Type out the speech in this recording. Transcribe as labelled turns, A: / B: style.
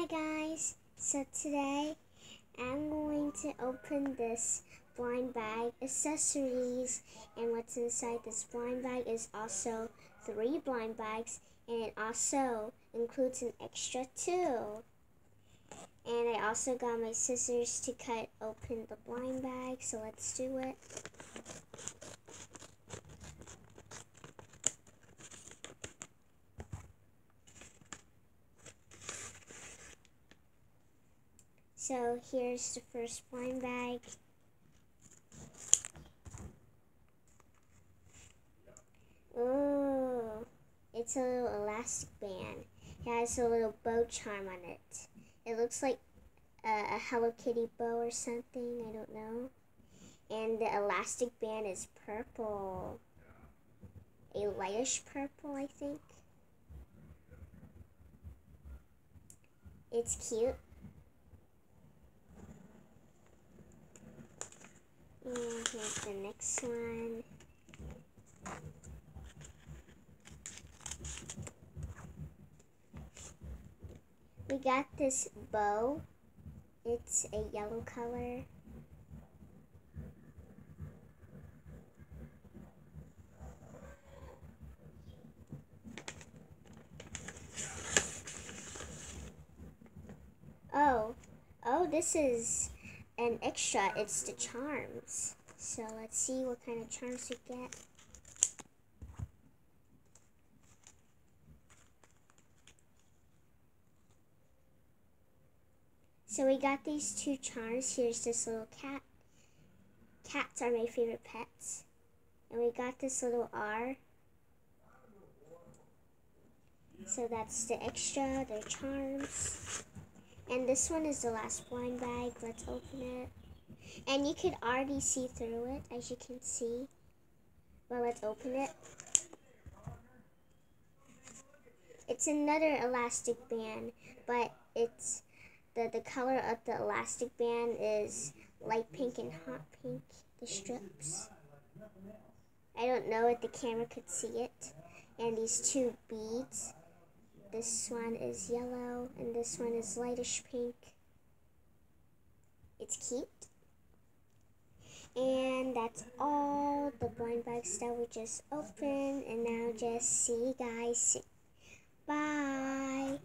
A: Hi guys, so today I'm going to open this blind bag accessories and what's inside this blind bag is also three blind bags and it also includes an extra two. And I also got my scissors to cut open the blind bag, so let's do it. So here's the first blind bag. Ooh, it's a little elastic band. It has a little bow charm on it. It looks like a, a Hello Kitty bow or something, I don't know. And the elastic band is purple. A lightish purple, I think. It's cute. And here's the next one. We got this bow. It's a yellow color. Oh, oh, this is an extra, it's the charms. So let's see what kind of charms we get. So we got these two charms. Here's this little cat. Cats are my favorite pets. And we got this little R. So that's the extra, their charms. And this one is the last blind bag. Let's open it. And you can already see through it, as you can see. Well, let's open it. It's another elastic band, but it's the, the color of the elastic band is light pink and hot pink, the strips. I don't know if the camera could see it. And these two beads this one is yellow, and this one is lightish pink. It's cute. And that's all the blind bags that we just opened. And now just see you guys. Bye.